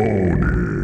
Own it.